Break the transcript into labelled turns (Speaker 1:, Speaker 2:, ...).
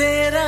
Speaker 1: espera.